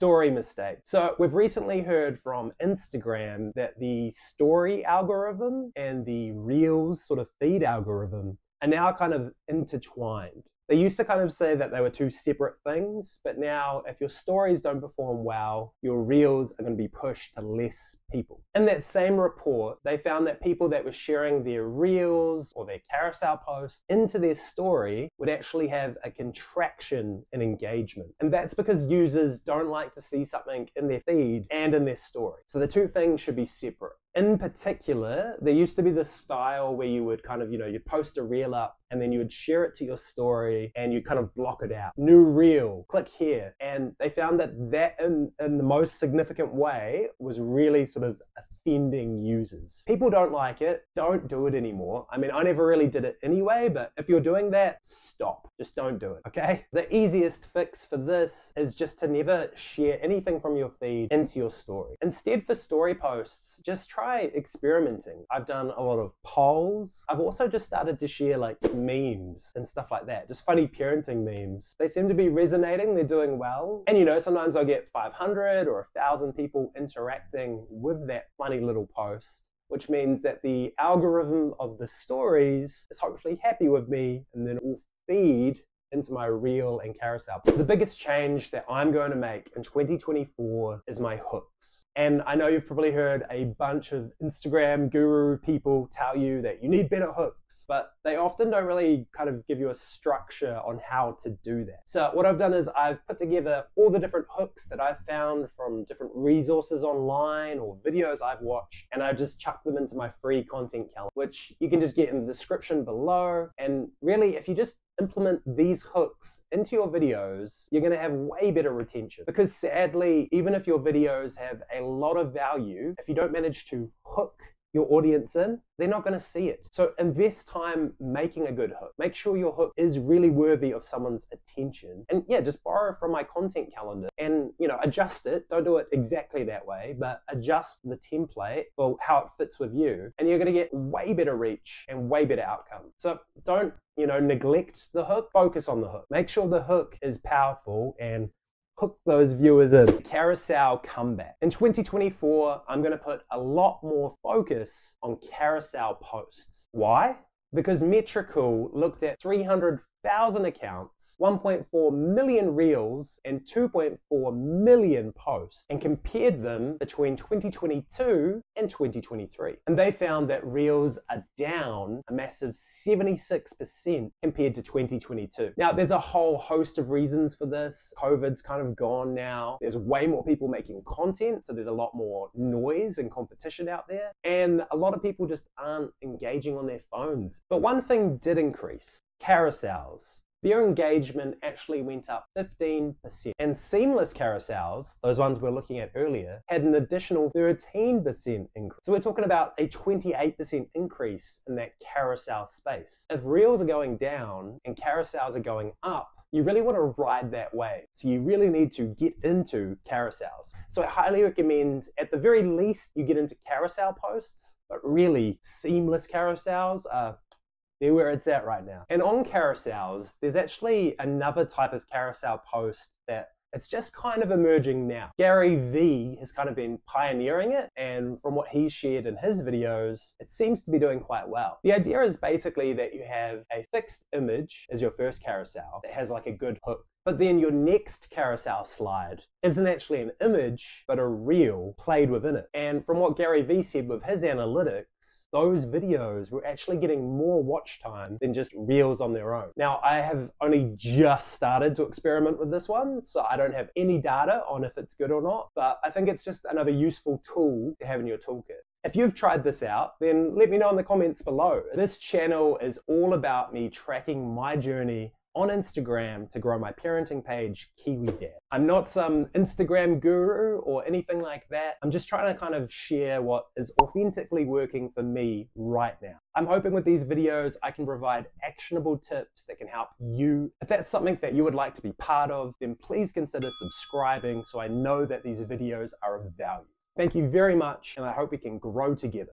story mistake. So we've recently heard from Instagram that the story algorithm and the Reels sort of feed algorithm are now kind of intertwined. They used to kind of say that they were two separate things, but now if your stories don't perform well, your reels are going to be pushed to less people. In that same report, they found that people that were sharing their reels or their carousel posts into their story would actually have a contraction in engagement. And that's because users don't like to see something in their feed and in their story. So the two things should be separate in particular, there used to be this style where you would kind of, you know, you'd post a reel up and then you would share it to your story and you kind of block it out. New reel, click here. And they found that that in, in the most significant way was really sort of offending users. People don't like it, don't do it anymore. I mean, I never really did it anyway, but if you're doing that, stop. Just don't do it, okay? The easiest fix for this is just to never share anything from your feed into your story. Instead, for story posts, just try experimenting. I've done a lot of polls. I've also just started to share like memes and stuff like that, just funny parenting memes. They seem to be resonating, they're doing well. And you know, sometimes I'll get 500 or 1,000 people interacting with that funny little post which means that the algorithm of the stories is hopefully happy with me and then it will feed into my reel and carousel. The biggest change that I'm going to make in 2024 is my hooks. And I know you've probably heard a bunch of Instagram guru people tell you that you need better hooks, but they often don't really kind of give you a structure on how to do that. So what I've done is I've put together all the different hooks that I've found from different resources online or videos I've watched, and I just chucked them into my free content calendar, which you can just get in the description below. And really, if you just implement these hooks into your videos, you're going to have way better retention. Because sadly, even if your videos have a lot of value, if you don't manage to hook your audience in, they're not going to see it. So invest time making a good hook. Make sure your hook is really worthy of someone's attention. And yeah, just borrow from my content calendar and, you know, adjust it. Don't do it exactly that way, but adjust the template for how it fits with you. And you're going to get way better reach and way better outcome. So don't you know, neglect the hook, focus on the hook. Make sure the hook is powerful and hook those viewers in. Carousel comeback. In 2024, I'm going to put a lot more focus on carousel posts. Why? Because Metricool looked at 300 thousand accounts, 1.4 million reels, and 2.4 million posts, and compared them between 2022 and 2023. And they found that reels are down a massive 76% compared to 2022. Now, there's a whole host of reasons for this. COVID's kind of gone now. There's way more people making content, so there's a lot more noise and competition out there. And a lot of people just aren't engaging on their phones. But one thing did increase carousels. Their engagement actually went up 15%. And seamless carousels, those ones we are looking at earlier, had an additional 13% increase. So we're talking about a 28% increase in that carousel space. If reels are going down and carousels are going up, you really want to ride that wave. So you really need to get into carousels. So I highly recommend, at the very least, you get into carousel posts, but really seamless carousels are they're where it's at right now. And on carousels, there's actually another type of carousel post that it's just kind of emerging now. Gary Vee has kind of been pioneering it, and from what he shared in his videos, it seems to be doing quite well. The idea is basically that you have a fixed image as your first carousel that has like a good hook but then your next carousel slide isn't actually an image, but a reel played within it. And from what Gary Vee said with his analytics, those videos were actually getting more watch time than just reels on their own. Now, I have only just started to experiment with this one, so I don't have any data on if it's good or not, but I think it's just another useful tool to have in your toolkit. If you've tried this out, then let me know in the comments below. This channel is all about me tracking my journey on Instagram to grow my parenting page, Kiwi Dad. I'm not some Instagram guru or anything like that. I'm just trying to kind of share what is authentically working for me right now. I'm hoping with these videos I can provide actionable tips that can help you. If that's something that you would like to be part of, then please consider subscribing so I know that these videos are of value. Thank you very much, and I hope we can grow together.